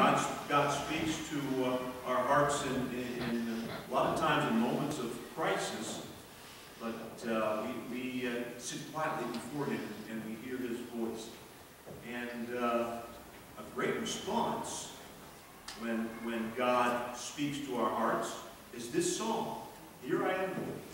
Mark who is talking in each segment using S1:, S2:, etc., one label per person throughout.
S1: God, God speaks to uh, our hearts in, in, in a lot of times in moments of crisis, but uh, we, we uh, sit quietly before Him and we hear His voice. And uh, a great response when, when God speaks to our hearts is this song, Here I Am, Lord.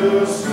S1: to